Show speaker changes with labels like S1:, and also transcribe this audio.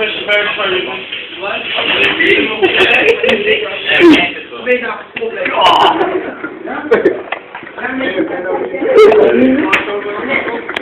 S1: weź weź